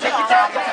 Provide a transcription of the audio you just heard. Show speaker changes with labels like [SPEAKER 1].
[SPEAKER 1] 새끼
[SPEAKER 2] 짱